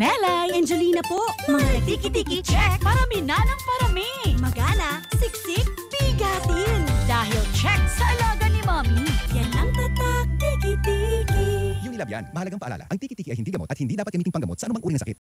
Melay. Angelina po, mga Tiki-tiki check. Parami na ng parami. magana, siksik, bigatin. Dahil check sa alaga ni Mommy. Yan ang tatak, tiki-tiki. Unilab yan. Mahalagang paalala. Ang tiki-tiki ay hindi gamot at hindi dapat gamitin panggamot sa anumang uri ng sakit.